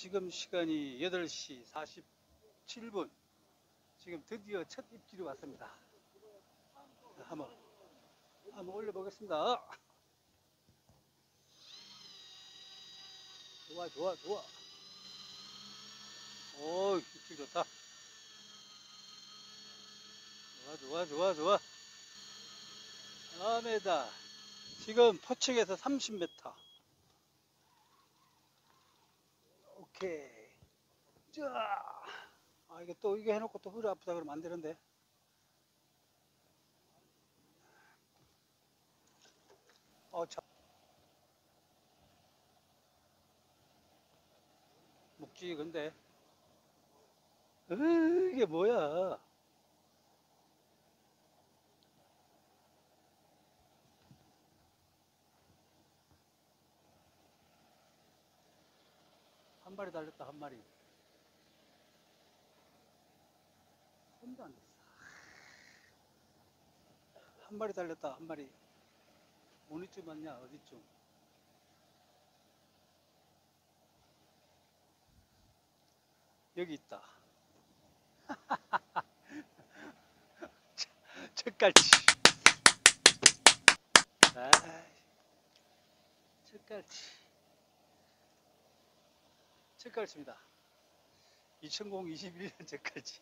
지금 시간이 8시 47분. 지금 드디어 첫 입질이 왔습니다. 자, 한번, 한번 올려보겠습니다. 좋아, 좋아, 좋아. 오, 입질 좋다. 좋아, 좋아, 좋아, 좋아. 4m. 지금 포측에서 30m. 오케이. 자. 아, 이게 또, 이게 해놓고 또 허리 아프다 그러면 안 되는데. 어, 참. 묵지, 근데. 으, 이게 뭐야. 한 마리 달렸다, 한 마리. 손도 안 됐어. 한 마리 달렸다, 한 마리. 어디쯤 왔냐, 어디쯤. 여기 있다. 젓갈치. 아, 젓갈치. 젓갈치입니다. 2021년 젓갈치.